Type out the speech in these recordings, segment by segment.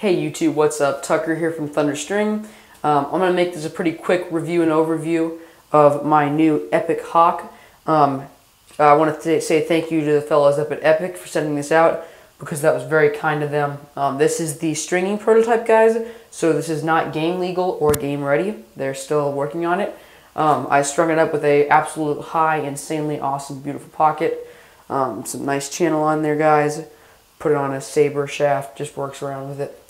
Hey YouTube, what's up? Tucker here from Thunderstring. Um, I'm going to make this a pretty quick review and overview of my new Epoch Hawk. Um, I want to say thank you to the fellows up at Epoch for sending this out because that was very kind of them. Um, this is the stringing prototype, guys, so this is not game legal or game ready. They're still working on it. Um, I strung it up with a absolute high, insanely awesome, beautiful pocket. Um, some nice channel on there, guys. Put it on a saber shaft, just works around with it.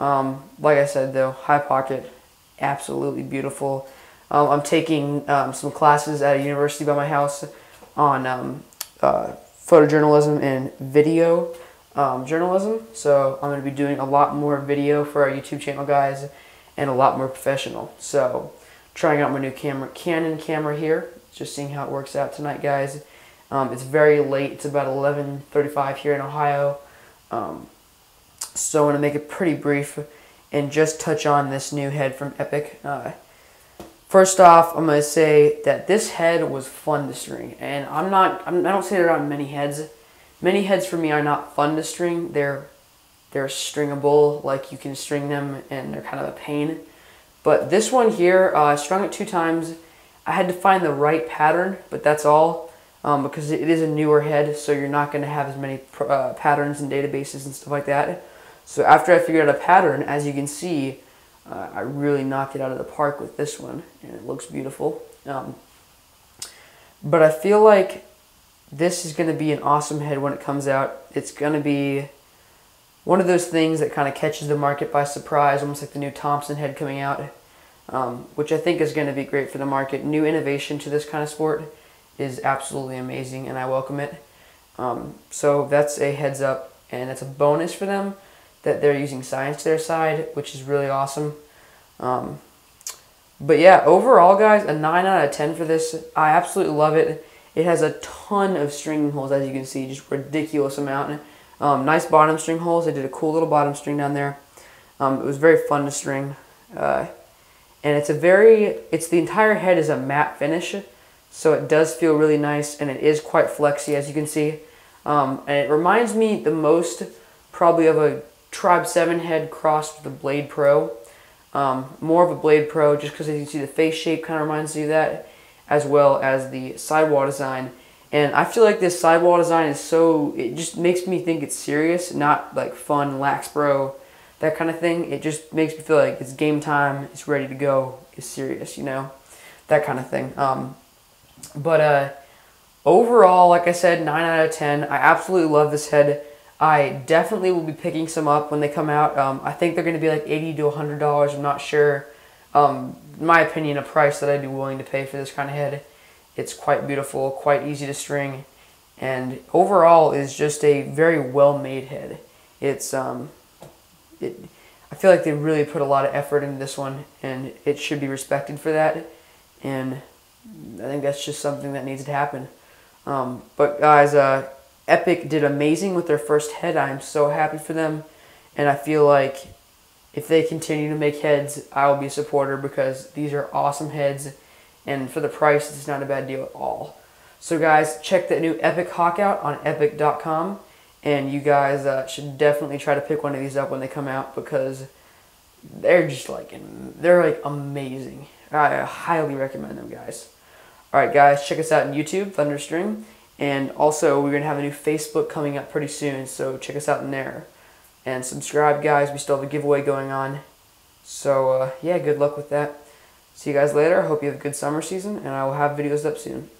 Um, like I said, though, high pocket, absolutely beautiful. Um, I'm taking um, some classes at a university by my house on um, uh, photojournalism and video um, journalism. So I'm going to be doing a lot more video for our YouTube channel, guys, and a lot more professional. So trying out my new camera, Canon camera here, just seeing how it works out tonight, guys. Um, it's very late. It's about 11:35 here in Ohio. Um, so I'm going to make it pretty brief and just touch on this new head from Epoch. Uh, first off, I'm going to say that this head was fun to string, and I'm not. I'm, I don't say that on many heads. Many heads for me are not fun to string. They're they're stringable, like you can string them, and they're kind of a pain. But this one here, uh, I strung it two times. I had to find the right pattern, but that's all. Um, because it is a newer head, so you're not going to have as many uh, patterns and databases and stuff like that. So after I figured out a pattern, as you can see, uh, I really knocked it out of the park with this one, and it looks beautiful. Um, but I feel like this is going to be an awesome head when it comes out. It's going to be one of those things that kind of catches the market by surprise, almost like the new Thompson head coming out, um, which I think is going to be great for the market. New innovation to this kind of sport is absolutely amazing, and I welcome it. Um, so that's a heads up, and it's a bonus for them that they're using science to their side, which is really awesome. Um, but yeah, overall, guys, a 9 out of 10 for this. I absolutely love it. It has a ton of string holes, as you can see, just ridiculous amount. Um, nice bottom string holes. They did a cool little bottom string down there. Um, it was very fun to string. Uh, and it's a very, it's the entire head is a matte finish. So it does feel really nice and it is quite flexy as you can see. Um, and it reminds me the most probably of a Tribe 7 head crossed with a Blade Pro. Um, more of a Blade Pro just because as you see the face shape kind of reminds you of that as well as the sidewall design. And I feel like this sidewall design is so, it just makes me think it's serious, not like fun, lax bro, that kind of thing. It just makes me feel like it's game time, it's ready to go, it's serious, you know, that kind of thing. Um, but uh, overall, like I said, 9 out of 10. I absolutely love this head. I definitely will be picking some up when they come out. Um, I think they're going to be like 80 to $100. I'm not sure. Um, my opinion, a price that I'd be willing to pay for this kind of head. It's quite beautiful, quite easy to string, and overall is just a very well-made head. It's um, it. I feel like they really put a lot of effort into this one, and it should be respected for that. And I think that's just something that needs to happen. Um, but guys, uh, Epoch did amazing with their first head. I'm so happy for them, and I feel like if they continue to make heads, I will be a supporter because these are awesome heads, and for the price, it's not a bad deal at all. So guys, check that new Epoch Hawk out on epoch.com, and you guys uh, should definitely try to pick one of these up when they come out because they're just like they're like amazing. I highly recommend them, guys. All right, guys, check us out on YouTube, Thunderstring, and also we're gonna have a new Facebook coming up pretty soon, so check us out in there. And subscribe, guys. We still have a giveaway going on. So uh, yeah, good luck with that. See you guys later. I hope you have a good summer season, and I will have videos up soon.